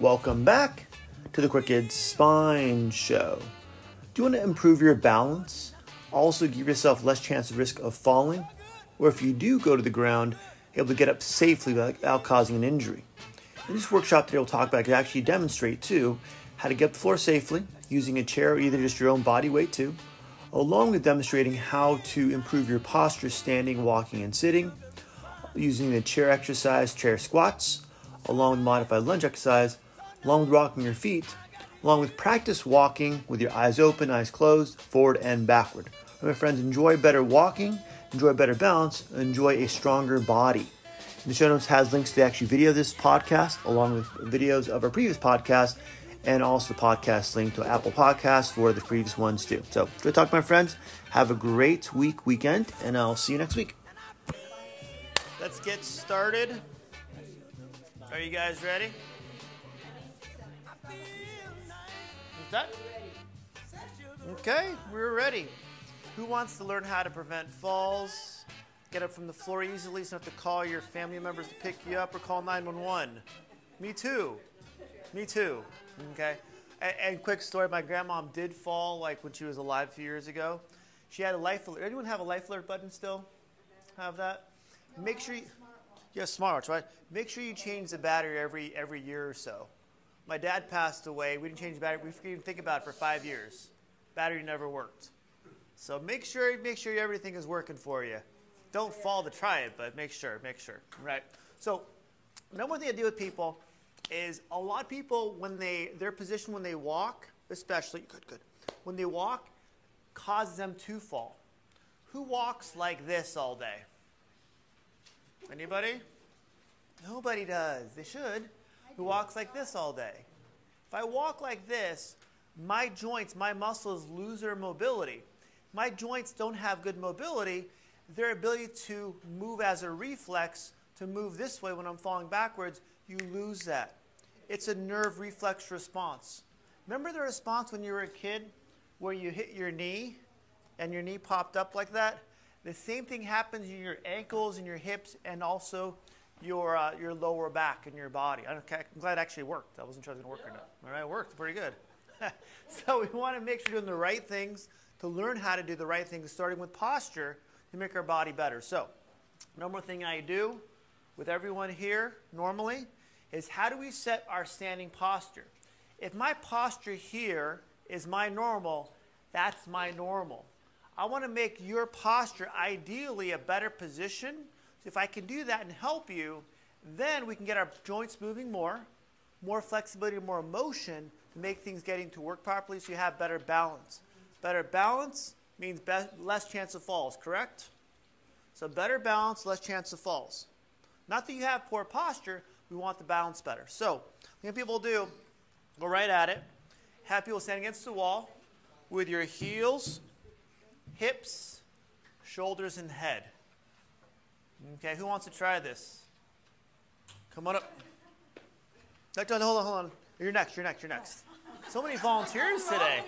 Welcome back to the Crooked Spine Show. Do you want to improve your balance? Also, give yourself less chance of risk of falling? Or if you do go to the ground, able to get up safely without causing an injury? In this workshop today, we'll talk about, I actually demonstrate too, how to get up the floor safely using a chair or either just your own body weight too, along with demonstrating how to improve your posture standing, walking, and sitting using the chair exercise, chair squats, along with modified lunge exercise, along with rocking your feet, along with practice walking with your eyes open, eyes closed, forward and backward. My friends, enjoy better walking, enjoy better balance, enjoy a stronger body. The show notes has links to actually video of this podcast, along with videos of our previous podcast, and also the podcast link to Apple Podcasts for the previous ones too. So, good talk, my friends. Have a great week, weekend, and I'll see you next week. Let's get started. Are you guys ready? What's that? Okay, we're ready. Who wants to learn how to prevent falls? Get up from the floor easily so you don't have to call your family members to pick you up or call 911. Me too. Me too. Okay. And, and quick story: my grandmom did fall like when she was alive a few years ago. She had a life alert. Anyone have a life alert button still? Have that? Make sure you, yeah, smartwatch, right? Make sure you change the battery every every year or so. My dad passed away. We didn't change the battery. We didn't even think about it for five years. Battery never worked. So make sure make sure everything is working for you. Don't fall to try it, but make sure, make sure. Right. So number one thing I do with people is a lot of people when they their position when they walk, especially good, good, when they walk, causes them to fall. Who walks like this all day? Anybody? Nobody does. They should. Who walks like this all day? If I walk like this, my joints, my muscles lose their mobility. My joints don't have good mobility. Their ability to move as a reflex, to move this way when I'm falling backwards, you lose that. It's a nerve reflex response. Remember the response when you were a kid where you hit your knee and your knee popped up like that? The same thing happens in your ankles and your hips and also your, uh, your lower back and your body. I'm glad it actually worked. I wasn't sure it was going to work or not. All right, it worked pretty good. so we want to make sure you're doing the right things to learn how to do the right things, starting with posture to make our body better. So, number thing I do with everyone here normally is how do we set our standing posture? If my posture here is my normal, that's my normal. I want to make your posture ideally a better position. So if I can do that and help you, then we can get our joints moving more, more flexibility, more motion to make things getting to work properly so you have better balance. Better balance means less chance of falls, correct? So better balance, less chance of falls. Not that you have poor posture, we want the balance better. So what people do, go right at it. Have people stand against the wall with your heels hips, shoulders, and head. Okay, who wants to try this? Come on up. No, hold on, hold on. You're next, you're next, you're next. So many volunteers today.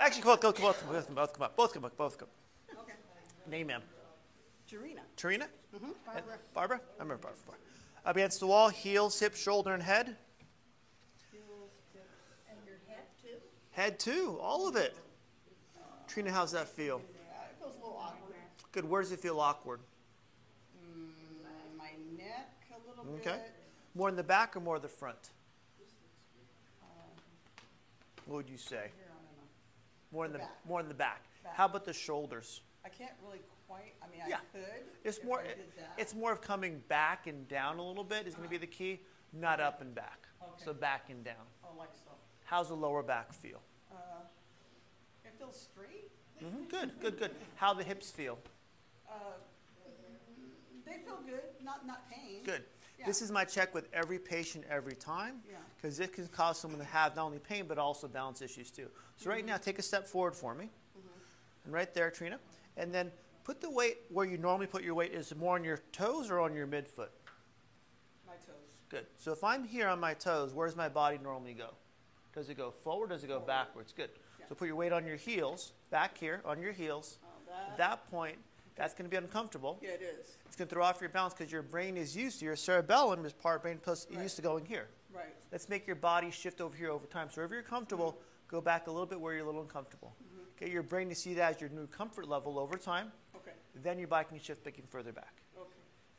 Actually, both, both, both, both, both come up. Both come up, both come up. Okay. Name, ma'am. Tarina. Tarina? Mm-hmm. Barbara. Barbara? I remember Barbara. Up against the wall, heels, hips, shoulder, and head. Heels, hips, and your head too? Head too, all of it. Trina, how's that feel? It feels a little awkward. Good. Where does it feel awkward? Mm, my neck a little okay. More in the back or more in the front? What would you say? More in The back. more in the back. Back. How about the shoulders? I can't really quite. I mean, Yeah. I could. It's more it- it's more of coming back and down a little bit is going to be the key, not up and back. Okay. So back and down. Oh, like so. How's the lower back feel? Uh, it feels straight. hmm Good, good, good. How the hips feel? Uh, they feel good. Not not pain. Good. Yeah. This is my check with every patient every time Yeah. because it can cause someone to have not only pain but also balance issues too. So right mm-hmm. now, take a step forward for me, mm-hmm. and right there, Trina, and then put the weight where you normally put your weight. Is it more on your toes or on your midfoot? My toes. Good. So if I'm here on my toes, where does my body normally go? Does it go forward? Does it go backwards? Good. So put your weight on your heels, back here on your heels. Oh, that. At that point, that's going to be uncomfortable. Yeah, it is. It's going to throw off your balance because your brain is used to your cerebellum is part of brain plus used to going here. Right. Let's make your body shift over here over time. So if you're comfortable, go back a little bit where you're a little uncomfortable. Mm-hmm. Get your brain to see that as your new comfort level over time. Okay. Then your body can shift back and further back. Okay.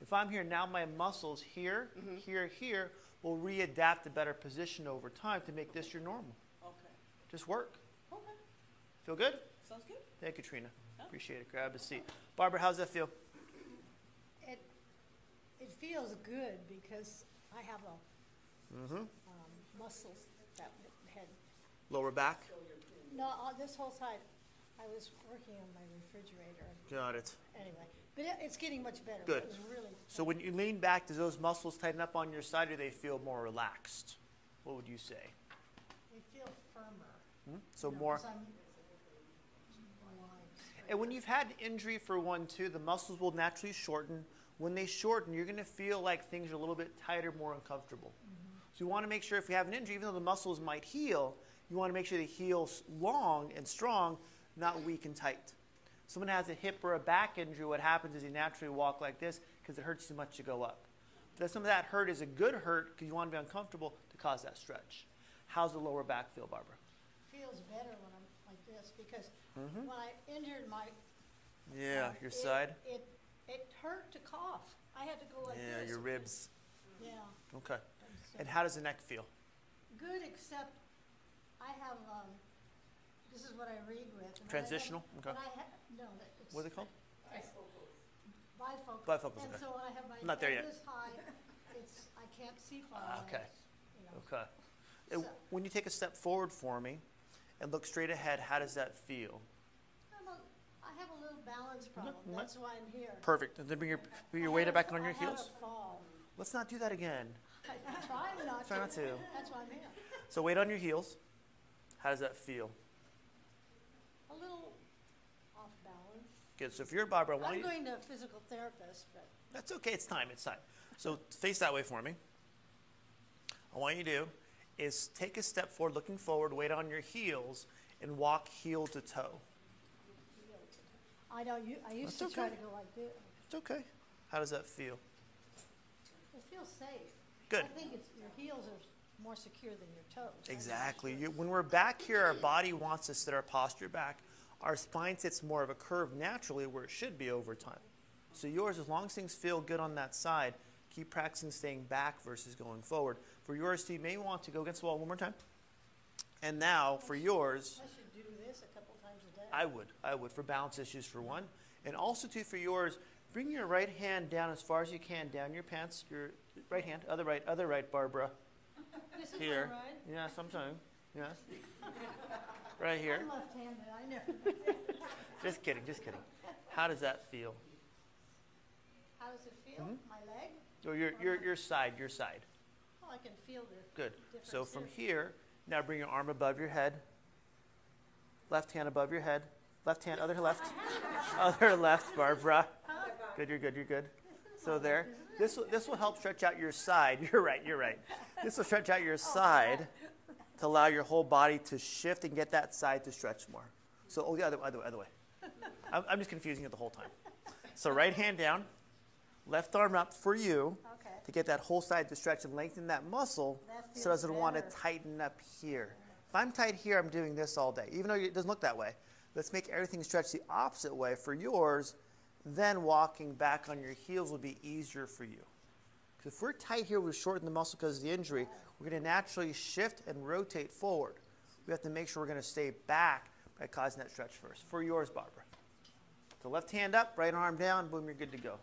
If I'm here now, my muscles here, mm-hmm. here, here will readapt a better position over time to make this your normal. Okay. Just work. Okay. Feel good? Sounds good. Thank you, Trina. Yeah. Appreciate it. Grab a seat. Barbara, how's that feel? It, it feels good because I have a, Mm-hmm. um, muscles that had, Lower back. no, uh, this whole side, I was working on my refrigerator, Got it. anyway. But it, it's getting much better. Good. It was really. So when you lean back, does those muscles tighten up on your side, or do they feel more relaxed? What would you say? They feel firmer. Hmm? So you know, more. 'cause I'm lying straight. And when you've had injury for one too, the muscles will naturally shorten. When they shorten, you're going to feel like things are a little bit tighter, more uncomfortable. Mm-hmm. So you want to make sure if you have an injury, even though the muscles might heal, you want to make sure they heal long and strong, not weak and tight. Someone has a hip or a back injury, what happens is you naturally walk like this because it hurts too much to go up. But some of that hurt is a good hurt because you want to be uncomfortable to cause that stretch. How's the lower back feel, Barbara? Feels better when I'm like this Mhm. when I injured my. Yeah, um, your it- side. It, it hurt to cough. I had to go like Yeah, this. your ribs. Yeah. Okay. and how does the neck feel? Good, except I have, um, this is what I read with. and I have- Transitional? Okay. ha- no. What are they called? Bifocal. Bifocals, And okay. so when I have my not there yet. this high, it's, I can't see far. Away, okay. you know. Okay. So- when you take a step forward for me and look straight ahead, how does that feel? I'm a, I have a little balance problem, that's why I'm here. Perfect. And then bring your, bring your I weight had back on your I had heels. a fall. Let's not do that again. I'm trying not to. Try not to. That's why I'm here. So weight on your heels. How does that feel? A little off balance. Good. So if you're Barbara, I want I'm you. going to a physical therapist, but That's okay. It's time. It's time. So face that way for me. I want you to do is take a step forward, looking forward, weight on your heels, and walk heel to toe. I know, you, I used to That's try to go like this. It's okay. How does that feel? It feels safe. Good. I think it's, your heels are more secure than your toes. Exactly. You, when we're back here, our body wants to sit our posture back. Our spine sits more of a curve naturally where it should be over time. So yours, as long as things feel good on that side, keep practicing staying back versus going forward. For yours, you may want to go against the wall one more time. And now, for yours, I should do this a couple times a day. I would. I would for balance issues for one. And also, too, for yours, bring your right hand down as far as you can, down your pants. Your right hand, other right, other right, Barbara. This is Here. Yeah, sometime. Yeah. Right here. I'm left-handed, I know. Just kidding, just kidding. How does that feel? How does it feel? Mhm. My leg? Or your, your, your side, your side. Oh, I can feel the Good. difference. So from here, now bring your arm above your head. Left hand above your head. Left hand, other left. Other left, Barbara. Good, you're good, you're good. So there. This will, this will help stretch out your side. You're right, you're right. This will stretch out your oh, side to allow your whole body to shift and get that side to stretch more. So, oh, the other, other, other way. I'm, I'm just confusing it the whole time. So, right hand down, left arm up for you. To get that whole side to stretch and lengthen that muscle That so it doesn't want to tighten up here. If I'm tight here, I'm doing this all day, even though it doesn't look that way. Let's make everything stretch the opposite way for yours. Then walking back on your heels will be easier for you. Because if we're tight here, we shorten the muscle because of the injury. We're going to naturally shift and rotate forward. We have to make sure we're going to stay back by causing that stretch first. For yours, Barbara. So left hand up, right arm down, boom, you're good to go.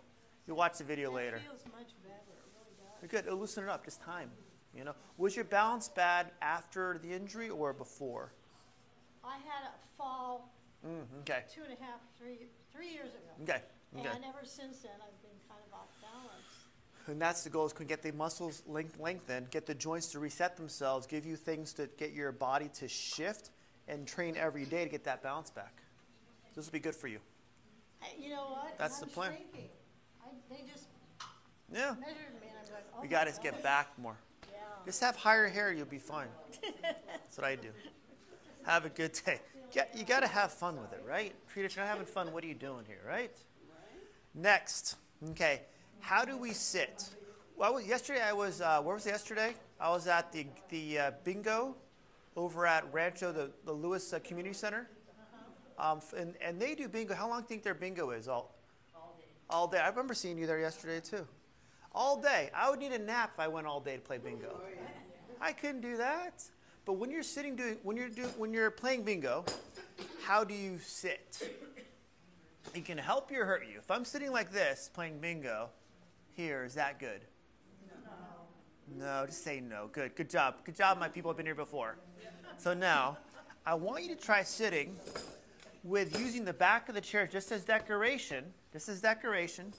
You'll watch the video That later. feels much better, it really does. You're good. It'll loosen it up. Just time. You know, was your balance bad after the injury or before? I had a fall Mm, okay. two and a half, three, three years ago. Okay. Okay. And ever since then, I've been kind of off balance. And that's the goal: is to get the muscles length, lengthened, get the joints to reset themselves, give you things to get your body to shift, and train every day to get that balance back. This will be good for you. You know what? That's I'm the plan. shrinking. I, they just Yeah. measured me We got to get back more. Just have higher hair, you'll be fine. That's what I do. Have a good day. Get, you got to have fun with it, right? Treat if you're not having fun, what are you doing here, right? Next, okay, how do we sit? Well, yesterday I was. Uh, where was yesterday? I was at the the uh, bingo over at Rancho, the the Lewis uh, Community Center. Um, and and they do bingo. How long do you think their bingo is? All. All day. I remember seeing you there yesterday too. All day. I would need a nap if I went all day to play bingo. I couldn't do that. But when you're sitting doing when you're doing when you're playing bingo, how do you sit? It can help you or hurt you. If I'm sitting like this playing bingo, here is that good? No, just say no. Good, good job. Good job, my people have been here before. So now, I want you to try sitting with using the back of the chair just as decoration, just as decoration.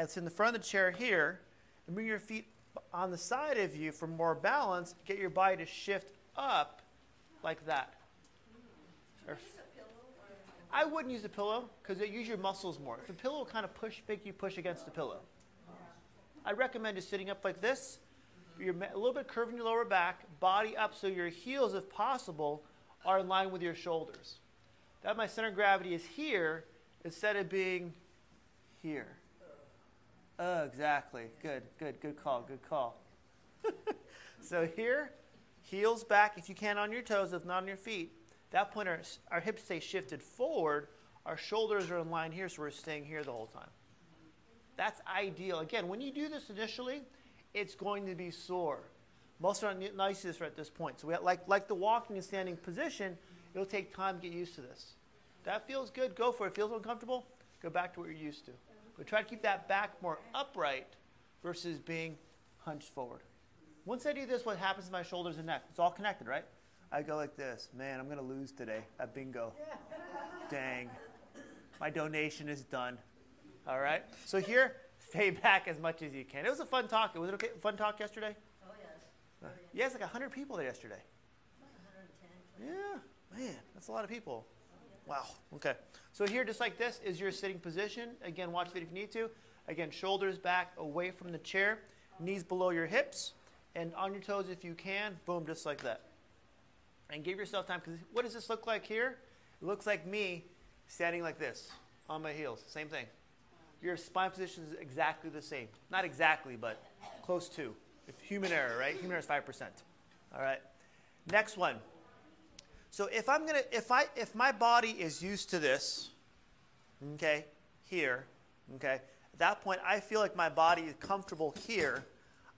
And it's in the front of the chair here, and bring your feet on the side of you for more balance. Get your body to shift up like that. Or- I wouldn't use a pillow because it use your muscles more. If a pillow will kind of push, make you push against the pillow. I recommend just sitting up like this. You're a little bit curving your lower back, body up so your heels, if possible, are in line with your shoulders. That my center of gravity is here instead of being here. Oh, exactly. Good, good, good call, good call. so here, heels back if you can on your toes, if not on your feet. that point, our, our hips stay shifted forward. Our shoulders are in line here, so we're staying here the whole time. That's ideal. Again, when you do this initially, it's going to be sore. Most are not nicest at this point. So we have, like, like the walking and standing position, it'll take time to get used to this. That feels good, go for it. Feels uncomfortable, go back to what you're used to. But try to keep that back more upright versus being hunched forward. Once I do this, what happens to my shoulders and neck? It's all connected, right? I go like this. Man, I'm going to lose today at bingo. Dang. My donation is done. All right? So here, stay back as much as you can. It was a fun talk. It was it okay? Fun talk yesterday? Oh, yes. Uh, Yeah, it's like 100 people there yesterday. Yeah, man, that's a lot of people. Wow. Okay. So here, just like this, is your sitting position. Again, watch it if you need to. Again, shoulders back away from the chair, knees below your hips, and on your toes if you can. Boom, just like that. And give yourself time because what does this look like here? It looks like me standing like this on my heels. Same thing. Your spine position is exactly the same. Not exactly, but close to. If human error, right? Human error is five percent. All right. Next one. So if I'm gonna, if I, if my body is used to this, okay, here, okay, at that point I feel like my body is comfortable here.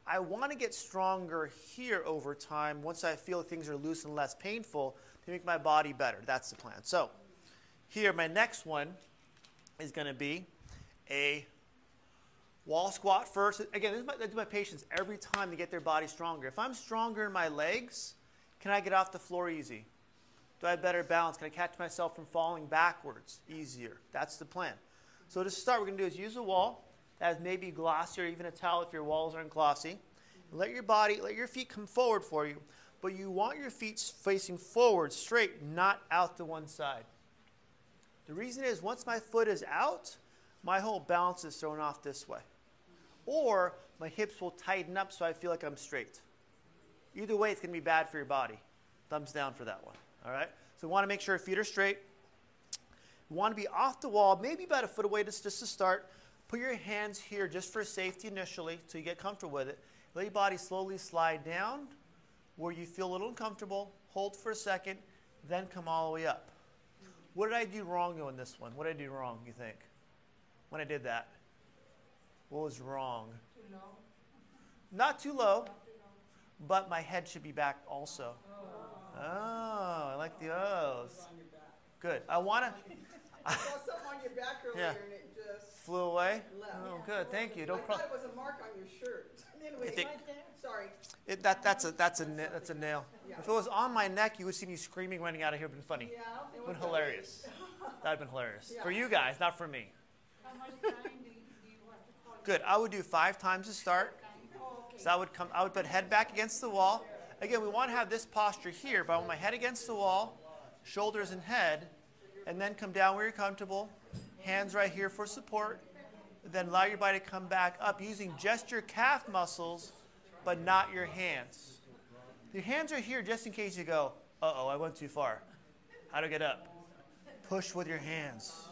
I want to get stronger here over time once I feel things are loose and less painful to make my body better. That's the plan. So here, my next one is going to be a wall squat first. Again, this is my, I do my patients every time to get their body stronger. If I'm stronger in my legs, can I get off the floor easy? Do I have better balance? Can I catch myself from falling backwards easier? That's the plan. So to start, we're going to do is use a wall that is maybe glossy or even a towel if your walls aren't glossy. Let your body, let your feet come forward for you, but you want your feet facing forward, straight, not out to one side. The reason is once my foot is out, my whole balance is thrown off this way. Or my hips will tighten up so I feel like I'm straight. Either way, it's going to be bad for your body. Thumbs down for that one. All right? So we want to make sure our feet are straight. We want to be off the wall, maybe about a foot away just, just to start. Put your hands here just for safety initially so you get comfortable with it. Let your body slowly slide down where you feel a little uncomfortable. Hold for a second, then come all the way up. What did I do wrong on this one? What did I do wrong, you think? When I did that? What was wrong? Not too low, but my head should be back also. Oh, Oh, I like the O's. Good. I want to. I saw something on your back earlier Yeah. and it just Flew away? left. Oh, good. Thank you. I Don't cry. thought it was a mark on your shirt. Anyway, think- Right there? sorry. It, that, that's, a, that's, a that's a nail. If it was on my neck, you would see me screaming running out of here. It would been funny. Yeah. It It was been hilarious. That would have been hilarious. For you guys, not for me. How much time do you, do you want to put? Good. I would do five times to start. Oh, okay. So I would come, I would put head back against the wall. Again, we want to have this posture here, but I want my head against the wall, shoulders and head, and then come down where you're comfortable. Hands right here for support. Then allow your body to come back up using just your calf muscles, but not your hands. Your hands are here just in case you go, uh oh, I went too far. How to get up? Push with your hands.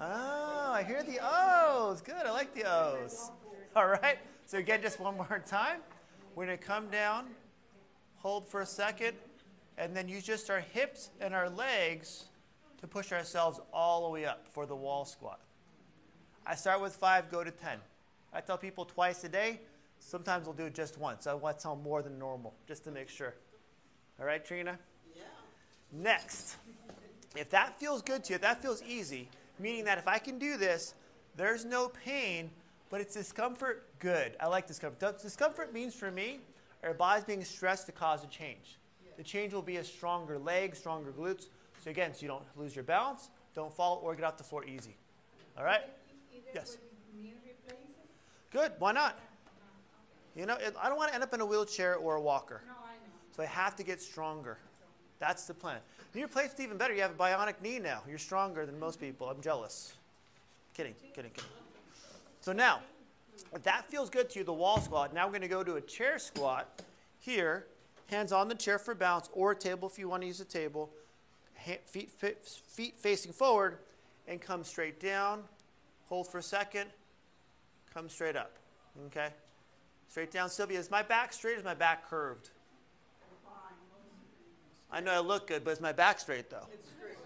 Oh, I hear the O's. Good, I like the O's. All right. So again, just one more time. We're to come down, hold for a second, and then use just our hips and our legs to push ourselves all the way up for the wall squat. I start with five, go to 10. I tell people twice a day. Sometimes we'll do it just once. I want to tell more than normal, just to make sure. All right, Trina? Yeah. Next, if that feels good to you, if that feels easy, meaning that if I can do this, there's no pain, but it's discomfort, good. I like discomfort. Discomfort means for me, our body's being stressed to cause a change. The change will be a stronger leg, stronger glutes. So again, so you don't lose your balance, don't fall, or get off the floor easy. All right? Yes. Good. Why not? You know, I don't want to end up in a wheelchair or a walker. No, I know. So I have to get stronger. That's the plan. Your plate's even better. You have a bionic knee now. You're stronger than most people. I'm jealous. Kidding, kidding, kidding. So now, if that feels good to you, the wall squat, now we're going to go to a chair squat here. Hands on the chair for balance or a table if you want to use a table. Feet, feet, feet facing forward and come straight down. Hold for a second. Come straight up. Okay? Straight down. Silvia, is my back straight or is my back curved? I know I look good, but is my back straight though? It's straight.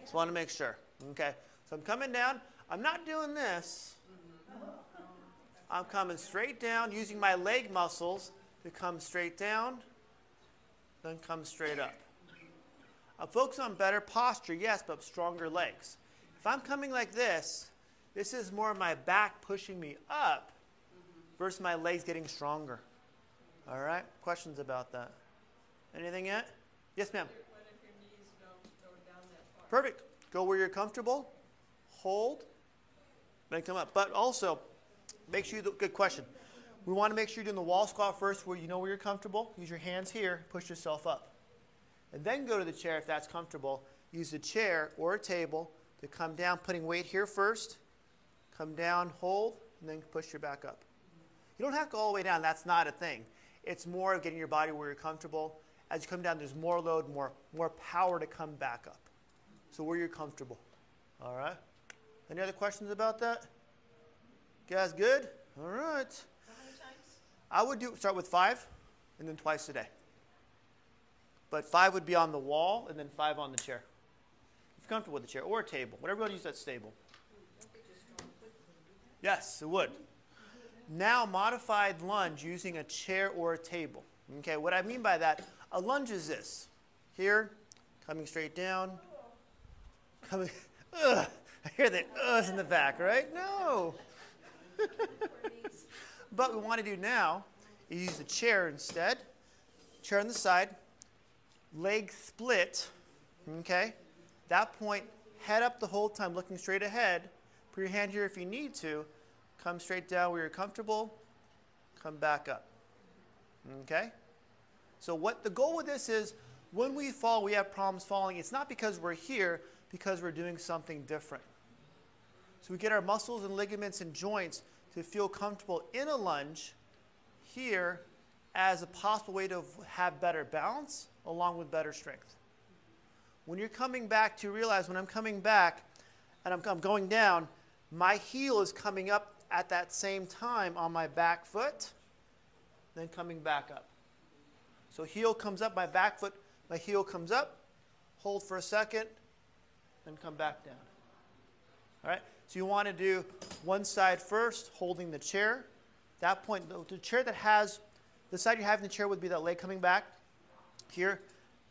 Just want to make sure. Okay. So I'm coming down. I'm not doing this. I'm coming straight down using my leg muscles to come straight down, then come straight up. I'm focused on better posture, yes, but stronger legs. If I'm coming like this, this is more my back pushing me up versus my legs getting stronger. All right? Questions about that? Anything yet? Yes, ma'am. Perfect. Go where you're comfortable. Hold. Then come up. But also, make sure you do, good question. We want to make sure you're doing the wall squat first where you know where you're comfortable. Use your hands here, push yourself up. And then go to the chair if that's comfortable. Use a chair or a table to come down, putting weight here first. Come down, hold, and then push your back up. You don't have to go all the way down. That's not a thing. It's more of getting your body where you're comfortable. As you come down, there's more load, more, more power to come back up. So where you're comfortable. All right? Any other questions about that? Guys, good? All right. I would do start with five and then twice a day. But five would be on the wall and then five on the chair. If you're comfortable with the chair or a table, whatever you want to use that's stable. Yes, it would. Now, modified lunge using a chair or a table. Okay, what I mean by that, a lunge is this. Here, coming straight down, coming, ugh, I hear the uhs in the back, right? No. but we want to do now is use the chair instead. Chair on the side, leg split, okay? That point, head up the whole time, looking straight ahead. Put your hand here if you need to. Come straight down where you're comfortable. Come back up. Okay? So what the goal with this is when we fall, we have problems falling. It's not because we're here, because we're doing something different. So we get our muscles and ligaments and joints to feel comfortable in a lunge here as a possible way to have better balance along with better strength. When you're coming back to realize when I'm coming back and I'm, I'm going down, my heel is coming up at that same time on my back foot, then coming back up. So heel comes up, my back foot, my heel comes up, hold for a second, then come back down. All right? So you want to do one side first, holding the chair. That point, the chair that has, the side you have in the chair would be that leg coming back. Here,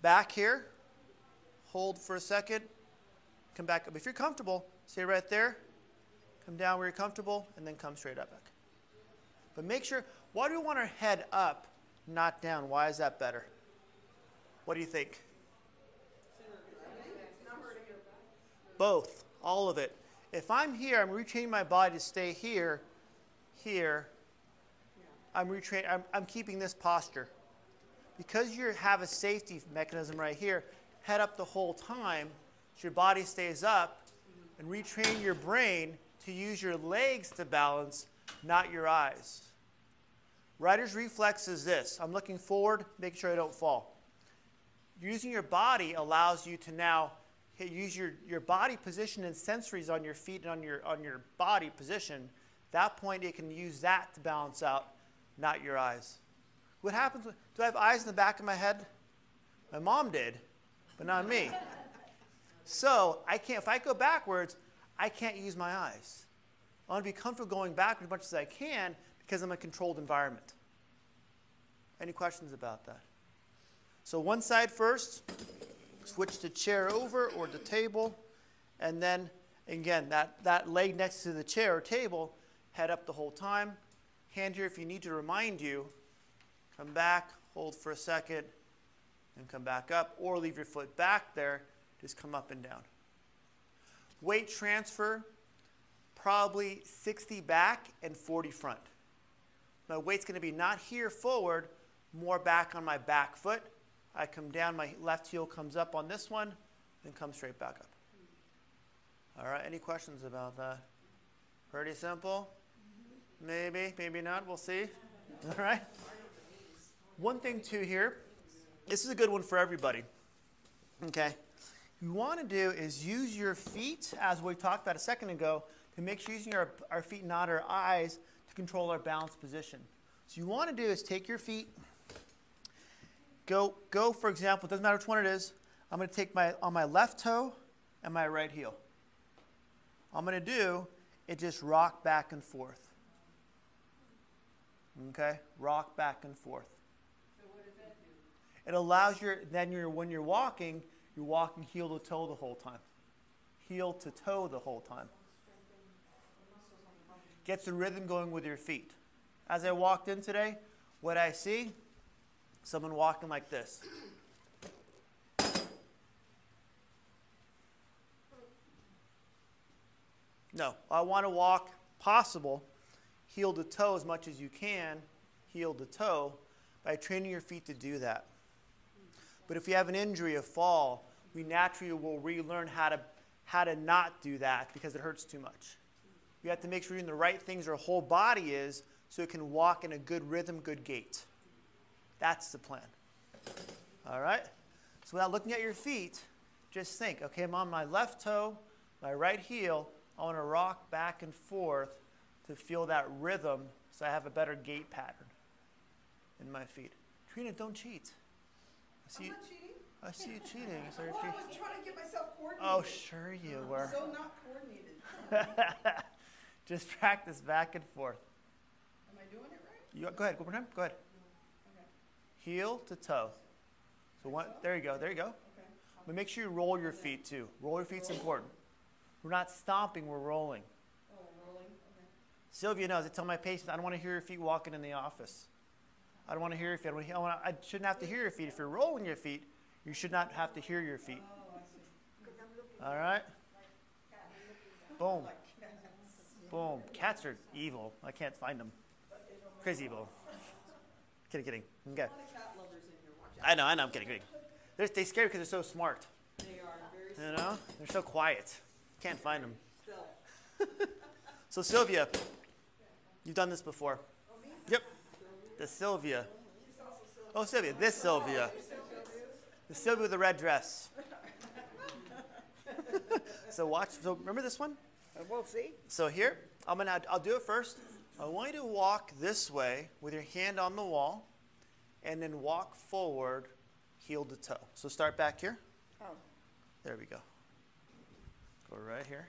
back here, hold for a second, come back up. If you're comfortable, stay right there, come down where you're comfortable, and then come straight up back. But make sure, why do we want our head up, not down? Why is that better? What do you think? Both, all of it. If I'm here, I'm retraining my body to stay here, here. I'm retraining, I'm, I'm keeping this posture. Because you have a safety mechanism right here, head up the whole time, so your body stays up, and retrain your brain to use your legs to balance, not your eyes. Rider's reflex is this I'm looking forward, making sure I don't fall. Using your body allows you to now use your, your body position and sensories on your feet and on your, on your body position. That point, it can use that to balance out, not your eyes. What happens? Do I have eyes in the back of my head? My mom did, but not me. So I can't. If I go backwards, I can't use my eyes. I want to be comfortable going backwards as much as I can because I'm in a controlled environment. Any questions about that? So one side first, switch the chair over or the table, and then again, that, that leg next to the chair or table, head up the whole time. Hand here if you need to remind you, come back, hold for a second, and come back up, or leave your foot back there, just come up and down. Weight transfer, probably 60 back and 40 front. My weight's going to be not here forward, more back on my back foot. I come down, my left heel comes up on this one, then come straight back up. All right, any questions about that? Pretty simple? Maybe, maybe not, we'll see. All right? One thing, too, here, this is a good one for everybody. Okay? you want to do is use your feet, as we talked about a second ago, to make sure using our, our feet, not our eyes, to control our balance position. So you want to do is take your feet, go, go for example, it doesn't matter which one it is, I'm going to take my, on my left toe and my right heel. All I'm going to do is just rock back and forth. Okay? Rock back and forth. So what does that do? It allows your, then you're, when you're walking, you're walking heel to toe the whole time. Heel to toe the whole time. Gets the rhythm going with your feet. As I walked in today, what I see, someone walking like this. No, I want to walk possible, heel to toe as much as you can, heel to toe, by training your feet to do that. But if you have an injury, a fall, we naturally will relearn how to, how to not do that because it hurts too much. We have to make sure you're doing the right things our whole body is so it can walk in a good rhythm, good gait. That's the plan. All right? So without looking at your feet, just think, okay, I'm on my left toe, my right heel. I want to rock back and forth to feel that rhythm so I have a better gait pattern in my feet. Trina, don't cheat. I see I'm you, not cheating. I see you cheating. So your Well, I was trying to get myself coordinated. Oh, sure you were. So not coordinated. Just practice back and forth. Am I doing it right? You, go ahead. More time. Go ahead. Heel to toe. So one, there you go. There you go. But make sure you roll your feet too. Roll your feet's important. We're not stomping. We're rolling. Oh. Silvia knows. I tell my patients, I don't want to hear your feet walking in the office. I don't want to hear your feet. I, I, wanna, I shouldn't have to hear your feet. If you're rolling your feet, you should not have to hear your feet. Oh. All right? Boom. Like, Boom. Cats are evil. I can't find them. Crazy evil. Kidding, kidding. Okay. a lot of cat lovers in here. Watch out. I know, I know. I'm kidding, kidding. They're, they scare because they're so smart. They are very You know? They're so quiet. Can't find them. So, Silvia, you've done this before. Oh, yep. The Silvia. Oh, Silvia. This Silvia. Oh, the Silvia with the red dress. so watch. So remember this one? Uh, we'll see. So here, I'm gonna. I'll do it first. I want you to walk this way with your hand on the wall, and then walk forward, heel to toe. So start back here. Oh. There we go. Go right here.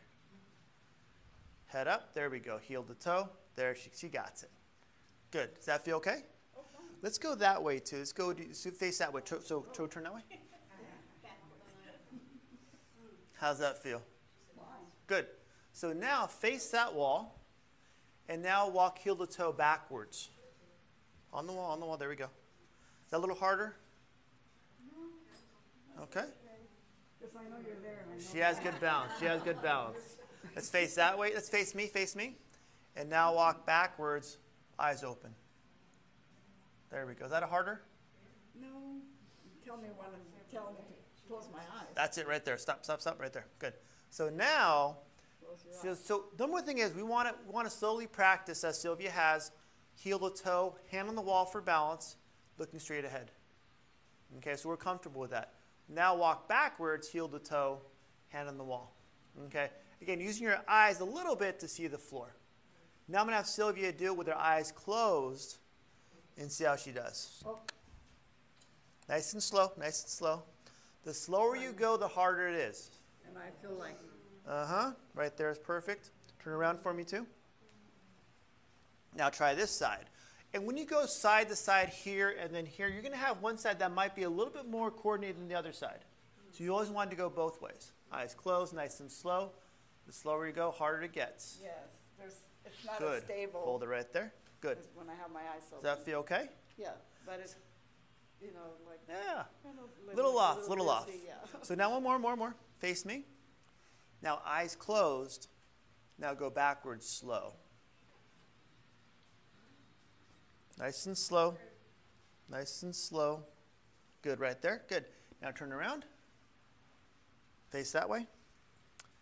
Head up. There we go. Heel to toe. There, she, she got it. Good. Does that feel okay? Let's go that way too. Let's go do, face that way. Toe, so toe turn that way. How's that feel? Good. So now face that wall, and now walk heel to toe backwards. On the wall, on the wall. There we go. Is that a little harder? Okay. Just I know you're there and I know. She has good balance. She has good balance. Let's face that way. Let's face me. Face me. And now walk backwards, eyes open. There we go. Is that a harder? No, tell me when I'm, tell me to close my eyes. That's it right there. Stop, stop, stop right there. Good. So now, Close your eyes. So, so the more thing is we want to we want to slowly practice as Silvia has, heel to toe, hand on the wall for balance, looking straight ahead. Okay, so we're comfortable with that. Now walk backwards, heel to toe, hand on the wall. Okay, again using your eyes a little bit to see the floor. Now I'm going to have Silvia do it with her eyes closed, and see how she does. Oh. Nice and slow, nice and slow. The slower you go, the harder it is. And I feel like, Uh huh. Right there is perfect. Turn around for me too. Now try this side. And when you go side to side here and then here, you're going to have one side that might be a little bit more coordinated than the other side. So you always want to go both ways. Eyes closed, nice and slow. The slower you go, harder it gets. yes, there's, it's not Good. as stable Hold it right there. Good. when I have my eyes Does that feel okay? Yeah, but it's, you know, like, Yeah. kind of Little off, little off. busy, Yeah. So now one more, more, more. Face me. Now eyes closed. Now go backwards slow. Nice and slow. Nice and slow. Good right there. Good. Now turn around. Face that way.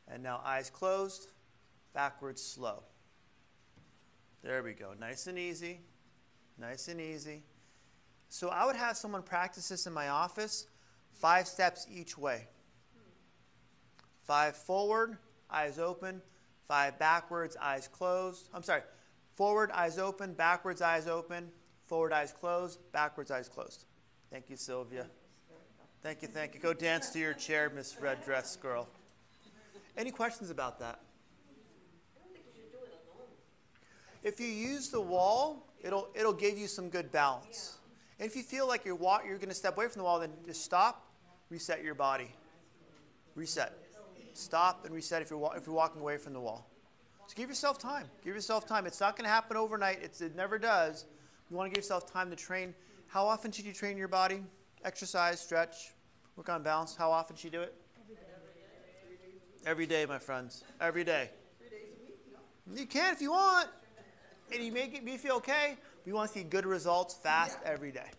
And now eyes closed. Backwards slow. There we go. Nice and easy. Nice and easy. So I would have someone practice this in my office five steps each way. Five forward, eyes open. Five backwards, eyes closed. I'm sorry. Forward, eyes open. Backwards, eyes open. Forward, eyes closed. Backwards, eyes closed. Thank you, Silvia. Thank you, thank you. Go dance to your chair, Miss Red Dress Girl. Any questions about that? If you use the wall, it'll, it'll give you some good balance. And if you feel like you're, you're going to step away from the wall, then just stop, reset your body. Reset. Stop and reset if you're, if you're walking away from the wall. So give yourself time. Give yourself time. It's not going to happen overnight. It's, it never does. You want to give yourself time to train. How often should you train your body? Exercise, stretch, work on balance. How often should you do it? Every day, my friends. Every day. You can if you want. And you make it me feel okay. We want to see good results fast every day.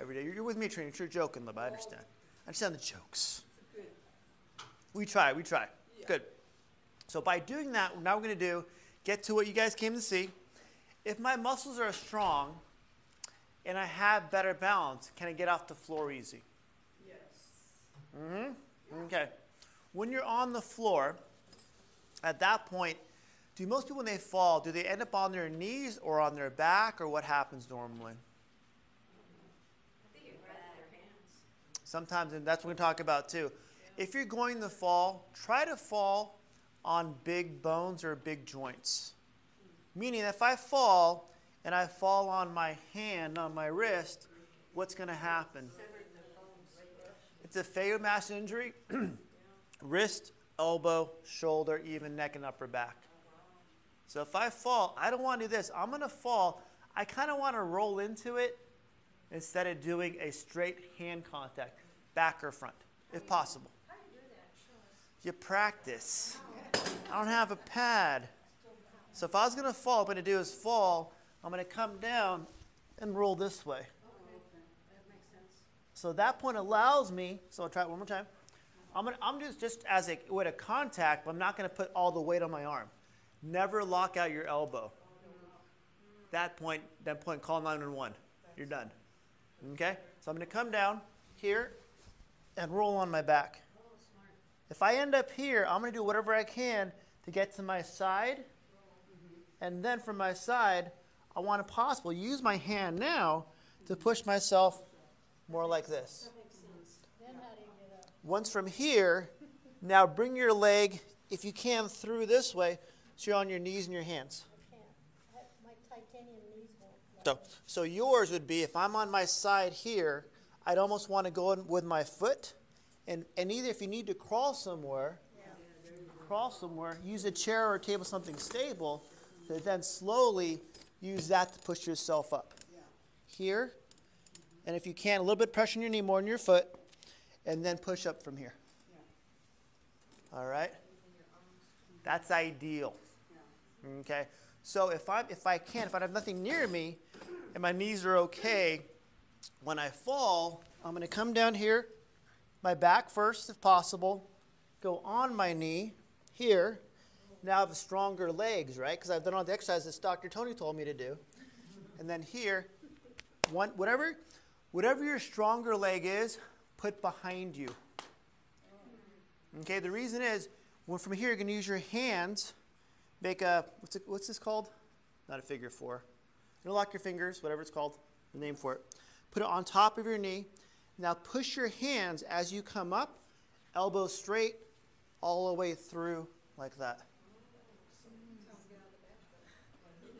Every day. You're, with me, Trina. You're joking, Lib. I understand. I understand the jokes. We try. We try. Good. So by doing that, now we're going to do get to what you guys came to see. If my muscles are strong and I have better balance, can I get off the floor easy? Yes. Mm-hmm. Okay. When you're on the floor, at that point, do most people when they fall, do they end up on their knees or on their back, or what happens normally? Sometimes, and that's what we're going to talk about too. If you're going to fall, try to fall on big bones or big joints. Meaning, if I fall and I fall on my hand, on my wrist, what's going to happen? It's a facial mass injury, wrist, elbow, shoulder, even neck and upper back. So if I fall, I don't want to do this. I'm going to fall. I kind of want to roll into it instead of doing a straight hand contact, back or front, if possible. You practice. I don't have a pad. So if I was going to fall, what I'm going to do is fall. I'm going to come down and roll this way. So that point allows me, so I'll try it one more time. I'm, gonna, I'm just, just as a, with a contact, but I'm not going to put all the weight on my arm. Never lock out your elbow. That point, that point, call 911. You're done. Okay? So I'm going to come down here and roll on my back. If I end up here, I'm going to do whatever I can to get to my side. And then from my side, I want to possible use my hand now to push myself more like this. Then how do you get up? Once from here, now bring your leg, if you can, through this way, so you're on your knees and your hands. Can't. I- My titanium knees won't. let So, so yours would be if I'm on my side here, I'd almost want to go in with my foot, and, and either if you need to crawl somewhere, crawl somewhere, use a chair or a table, something stable, to then slowly use that to push yourself up. Here, and if you can, a little bit pressure on your knee more than your foot, and then push up from here. All right? That's ideal. Okay? So if I if I can, if I have nothing near me and my knees are okay, when I fall, I'm going to come down here, my back first if possible, go on my knee here. Now I have stronger legs, right? Because I've done all the exercises Dr. Tony told me to do. And then here, one whatever whatever your stronger leg is, put behind you. Okay, the reason is when from here you're going to use your hands, make a what's it, what's this called? Not a figure four. Interlock your fingers, whatever it's called. the name for it. Put it on top of your knee. Now push your hands as you come up, elbows straight, all the way through like that.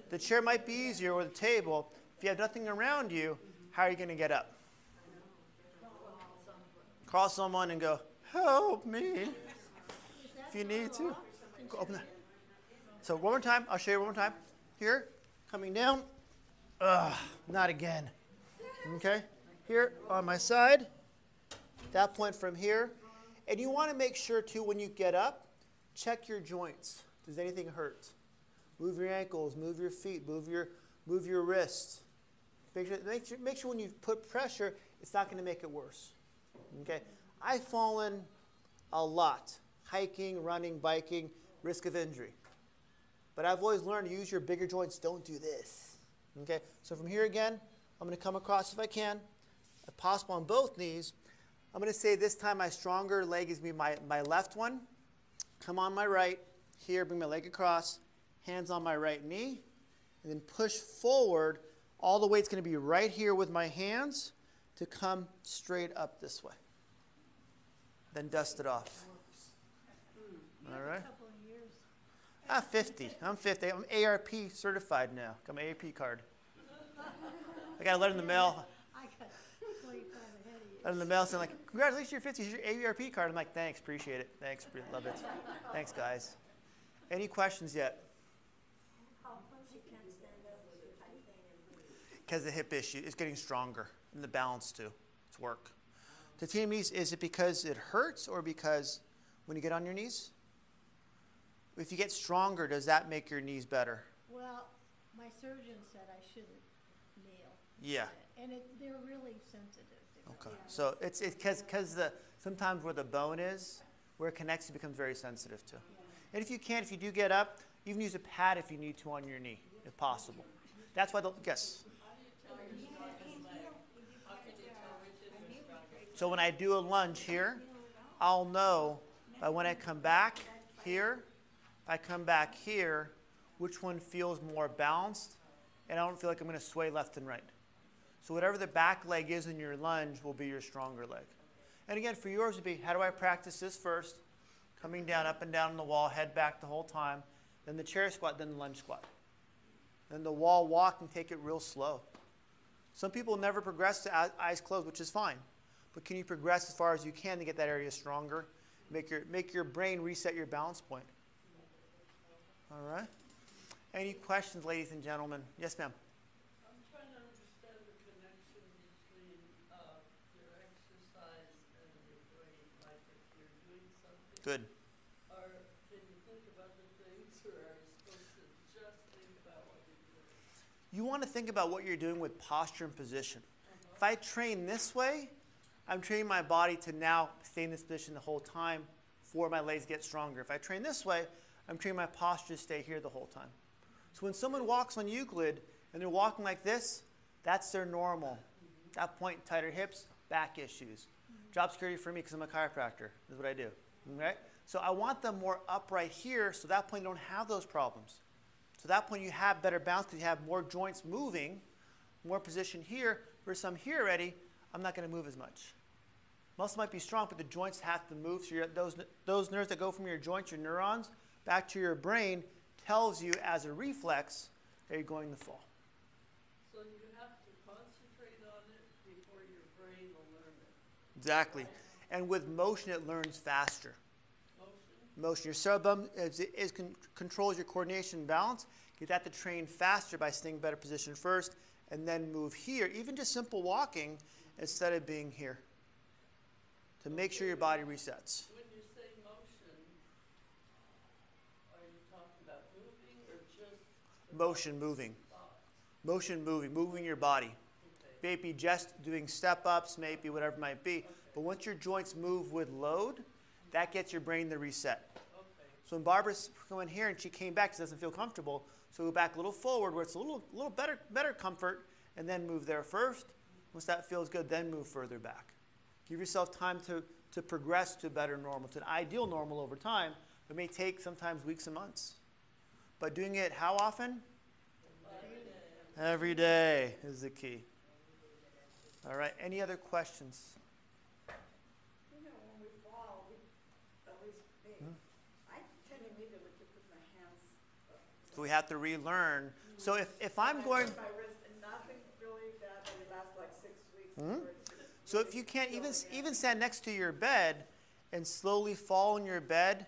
The chair might be easier or the table. If you have nothing around you, how are you going to get up? Call someone and go, Help me. If you need to. Open that. So, one more time. I'll show you one more time. Here, coming down. Ugh, not again. Okay? Here on my side. That point from here. And you want to make sure, too, when you get up, check your joints. Does anything hurt? Move your ankles, move your feet, move your, move your wrists. Make sure, make, sure, make sure when you put pressure, it's not going to make it worse. Okay? I've fallen a lot hiking, running, biking, risk of injury. But I've always learned to use your bigger joints. Don't do this. Okay? So from here again, I'm going to come across if I can, possible on both knees. I'm going to say this time my stronger leg is be my, my left one. Come on my right. Here, bring my leg across. Hands on my right knee. And then push forward. All the weight's going to be right here with my hands to come straight up this way. Then dust it off. All right? Ah, 50. I'm 50. I'm AARP certified now. Got my AARP card. I got a letter in the mail. I got 45 ahead of you. Letter in the mail saying like, congratulations, you're 50. Here's your AARP card. I'm like, thanks, appreciate it. Thanks, love it. Thanks, guys. Any questions yet? Because the hip issue is getting stronger and the balance too. It's work. Titanium knees, is it because it hurts or because when you get on your knees? If you get stronger, does that make your knees better? Well, my surgeon said I shouldn't kneel. Yeah. And it, they're really sensitive. Okay. So it's it's because because the sometimes where the bone is, where it connects, it becomes very sensitive to. And if you can, if you do get up, you can use a pad if you need to on your knee, if possible. That's why the yes. So when I do a lunge here, I'll know by when I come back here, if I come back here, which one feels more balanced, and I don't feel like I'm going to sway left and right. So whatever the back leg is in your lunge will be your stronger leg. And again, for yours would be, how do I practice this first? Coming down, up and down on the wall, head back the whole time. Then the chair squat, then the lunge squat. Then the wall walk and take it real slow. Some people never progress to eyes closed, which is fine. But can you progress as far as you can to get that area stronger? Make your, make your brain reset your balance point. All right? Any questions, ladies and gentlemen? Yes, ma'am. I'm trying to understand the connection between uh, your exercise and your brain. Like if you're doing something, Good. or can you think of other things, or are you supposed to just think about what you're doing? You want to think about what you're doing with posture and position. If I train this way, I'm training my body to now stay in this position the whole time for my legs get stronger. If I train this way, I'm training my posture to stay here the whole time. So when someone walks on Euclid and they're walking like this, that's their normal. That point, tighter hips, back issues. Job security for me because I'm a chiropractor. Is what I do. Okay? So I want them more upright here so that point you don't have those problems. So that point you have better balance because you have more joints moving, more position here. Versus I'm here already, I'm not going to move as much. Muscle might be strong, but the joints have to move. So you're, those, those nerves that go from your joints, your neurons, back to your brain tells you as a reflex that you're going to fall. So you have to concentrate on it before your brain will learn it. Exactly. And with motion, it learns faster. Motion. Motion. Your cerebellum is, is con- controls your coordination and balance. Get that to train faster by staying better position first, and then move here. Even just simple walking instead of being here. To make sure your body resets. When you say motion, are you talking about moving or just Motion moving. Motion moving. Moving your body. Maybe just doing step ups, maybe whatever it might be. But once your joints move with load, that gets your brain to reset. Okay. So when Barbara's going here and she came back, she doesn't feel comfortable. So go back a little forward where it's a little, little better, better comfort, and then move there first. Once that feels good, then move further back. Give yourself time to, to progress to better normal, to an ideal normal over time. It may take sometimes weeks and months. But doing it how often? Every day, Every day is the key. All right. Any other questions? You know, when we fall, we, at least me, Hmm? I tend immediately to put my hands up. So we have to relearn. So if, if I'm going, put My wrist, and nothing really bad, but it lasts like six weeks. Hmm? so if you can't even even stand next to your bed and slowly fall in your bed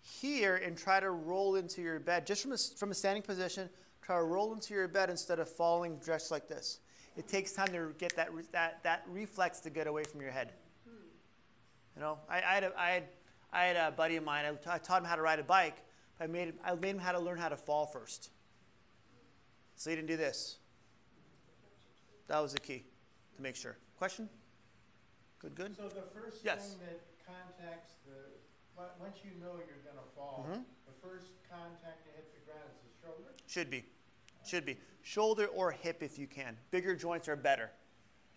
here and try to roll into your bed just from a, from a standing position, try to roll into your bed instead of falling dressed like this. It takes time to get that that that reflex to get away from your head. You know, I, I had a, I had I had a buddy of mine. I taught him how to ride a bike. I made him, I made him how to learn how to fall first. So he didn't do this. That was the key to make sure. Question? Good, good. So the first Yes. thing that contacts the, once you know you're gonna fall, Mhm. the first contact to hit the ground is the shoulder? Should be. Should be. Shoulder or hip if you can. Bigger joints are better.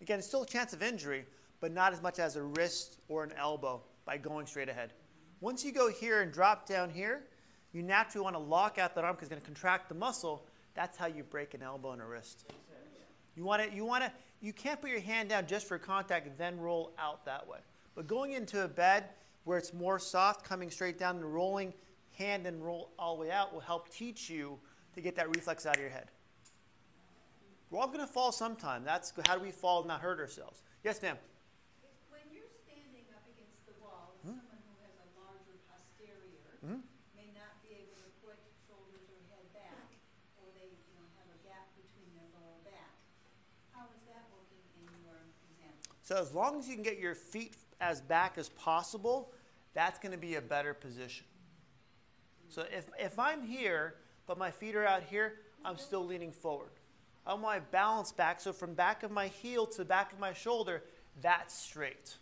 Again, still a chance of injury, but not as much as a wrist or an elbow by going straight ahead. Once you go here and drop down here, you naturally want to lock out that arm because it's going to contract the muscle. That's how you break an elbow and a wrist. You want to, you want to, you can't put your hand down just for contact and then roll out that way. But going into a bed where it's more soft, coming straight down and rolling hand and roll all the way out will help teach you to get that reflex out of your head. We're all going to fall sometime. That's how do we fall and not hurt ourselves? Yes, ma'am. When you're standing up against the wall, Hmm? someone who has a larger posterior may not be able to put shoulders or head back, or they, you know, have a gap between their lower back. How is that working in your example? So as long as you can get your feet as back as possible, that's going to be a better position. So if, if I'm here, but my feet are out here, I'm still leaning forward. I want my balance back, so from back of my heel to back of my shoulder, that's straight.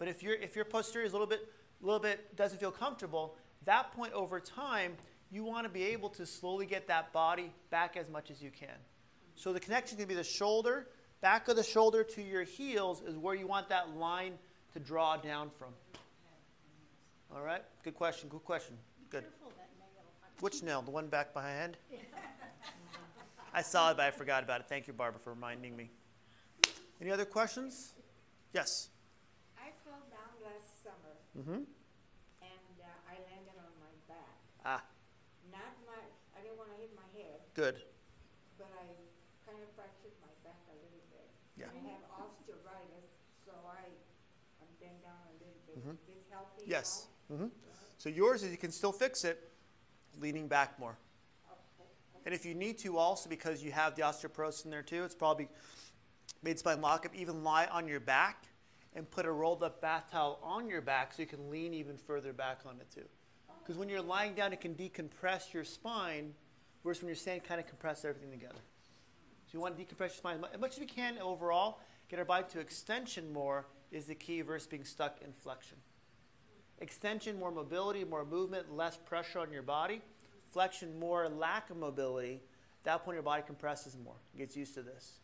But if, your if your posterior is a little bit, little bit doesn't feel comfortable, that point over time, you want to be able to slowly get that body back as much as you can. So the connection to be the shoulder, back of the shoulder to your heels is where you want that line to draw down from. All right? Good question. Good question. Good. Careful that nail. Which nail? The one back behind? I saw it, but I forgot about it. Thank you, Barbara, for reminding me. Any other questions? Yes. I fell down last summer, Mm-hmm. and uh, I landed on my back. Ah, Not my, I didn't wanna hit my head, good. but I kind of fractured my back a little bit. Yeah. I have osteoarthritis, so I, I'm bent down a little bit. Mhm. It's healthy Yes. Mm-hmm. So yours is you can still fix it, leaning back more. And if you need to, also because you have the osteoporosis in there too, it's probably made spine lock up. Even lie on your back and put a rolled up bath towel on your back so you can lean even further back on it too. Because when you're lying down, it can decompress your spine, whereas when you're standing, kind of compress everything together. So you want to decompress your spine as much as we can overall. Get our body to extension more is the key versus being stuck in flexion. Extension, more mobility, more movement, less pressure on your body. Flexion, more lack of mobility. At that point, your body compresses more, gets used to this.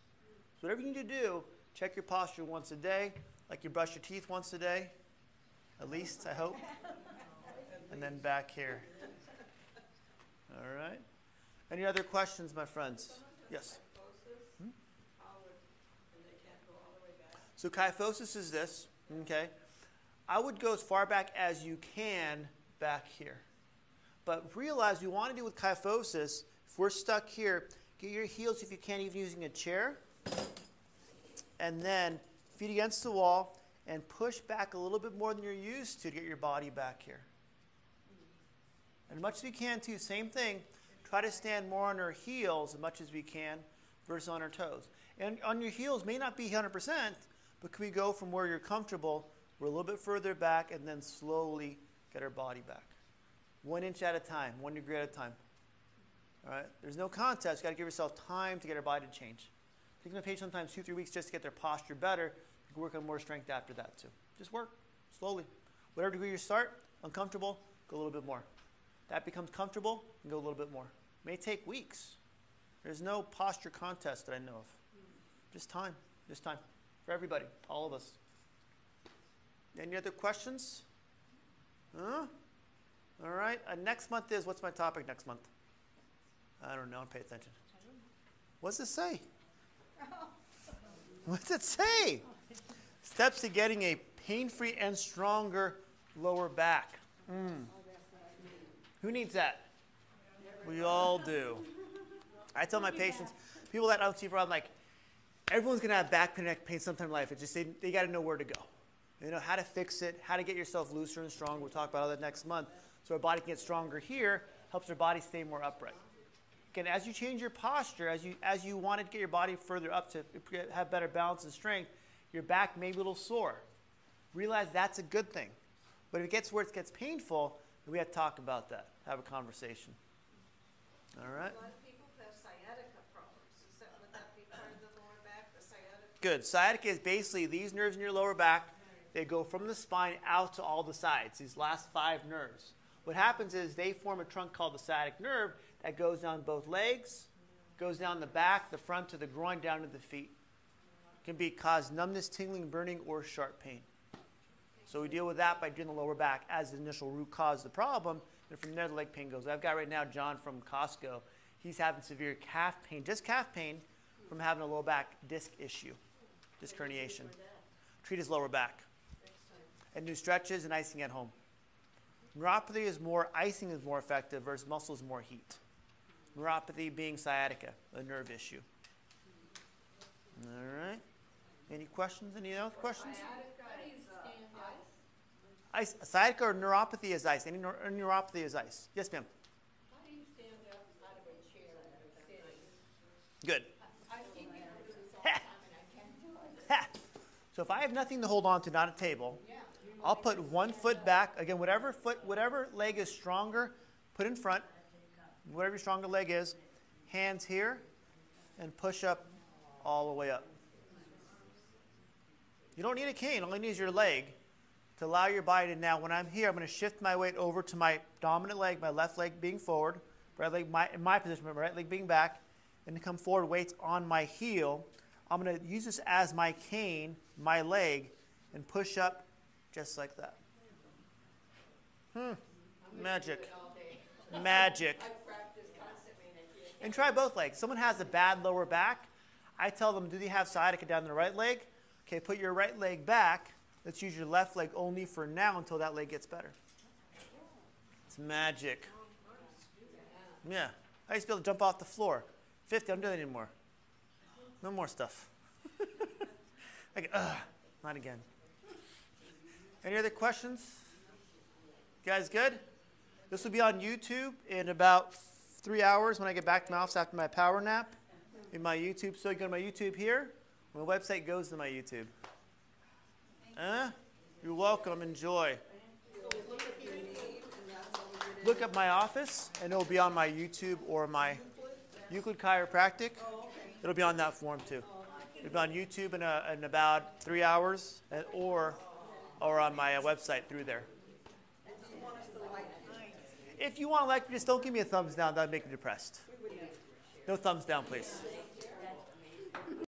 So, whatever you need to do, check your posture once a day, like you brush your teeth once a day, at least, I hope. And then back here. All right. Any other questions, my friends? Yes. Back? So kyphosis is this, okay? I would go as far back as you can back here. But realize we want to do with kyphosis, if we're stuck here, get your heels if you can, even using a chair. And then feet against the wall and push back a little bit more than you're used to to get your body back here. And as much as we can too, same thing. Try to stand more on our heels as much as we can versus on our toes. And on your heels may not be 100%, but can we go from where you're comfortable, we're a little bit further back, and then slowly get our body back. One inch at a time, one degree at a time. All right? There's no contest. You've got to give yourself time to get our body to change. It takes my patient sometimes two, three weeks just to get their posture better. You can work on more strength after that too. Just work slowly. Whatever degree you start, uncomfortable, go a little bit more. That becomes comfortable, and go a little bit more. May take weeks. There's no posture contest that I know of. Just time. Just time. For everybody. All of us. Any other questions? Huh? All right. Uh, next month is what's my topic next month? I don't know. Pay attention. What's it say? What's it say? Steps to getting a pain-free and stronger lower back. Mm. Who needs that? We all do. I tell my patients, people that I don't see for, I'm like, everyone's gonna have back pain, neck pain sometime in life. It's just they, they got to know where to go. You know how to fix it, how to get yourself looser and stronger. We'll talk about all that next month. So our body can get stronger here, helps our body stay more upright. Again, as you change your posture, as you as you want to get your body further up to have better balance and strength, your back may be a little sore. Realize that's a good thing. But if it gets where it gets painful, we have to talk about that. Have a conversation. All right. A lot of people have sciatica problems. Is that, would that be part of the lower back, the sciatica? Good. Sciatica is basically these nerves in your lower back. They go from the spine out to all the sides, these last five nerves. What happens is they form a trunk called the sciatic nerve that goes down both legs, goes down the back, the front to the groin, down to the feet. It can be cause numbness, tingling, burning, or sharp pain. So we deal with that by doing the lower back as the initial root cause of the problem, and from there the leg pain goes. I've got right now John from Costco. He's having severe calf pain, just calf pain, from having a low back disc issue, disc herniation. Treat his lower back. And do stretches and icing at home. Neuropathy is more, icing is more effective versus muscle is more heat. Neuropathy being sciatica, a nerve issue. All right. Any questions? Any other questions? Ice, sciatica or neuropathy is ice. Any neur- neuropathy is ice. Yes, ma'am. Good. So if I have nothing to hold on to, not a table, I'll put one foot back. Again, whatever foot, whatever leg is stronger, put in front. Whatever your stronger leg is, hands here, and push up all the way up. You don't need a cane. All you need is your leg to allow your body to now. When I'm here, I'm going to shift my weight over to my dominant leg, my left leg being forward, right leg my, in my position, my right leg being back, and to come forward, weights on my heel. I'm going to use this as my cane, my leg, and push up just like that. Hmm. Magic. Magic. And try both legs. Someone has a bad lower back. I tell them, do they have sciatica down the right leg? Okay, put your right leg back. Let's use your left leg only for now until that leg gets better. It's magic. Yeah. I used to be able to jump off the floor. 50, I don't do that anymore. No more stuff. like, ugh, not again. Any other questions? You guys good? This will be on YouTube in about three hours when I get back to my office after my power nap. In my YouTube, so you go to my YouTube here. My website goes to my YouTube. Huh? You're welcome. Enjoy. Look up my office, and it'll be on my YouTube or my Euclid Chiropractic. It'll be on that form too. It'll be on YouTube in, a, in about three hours, uh, or or on my uh, website through there. If you want to like me, just don't give me a thumbs down. That'd make me depressed. No thumbs down, please.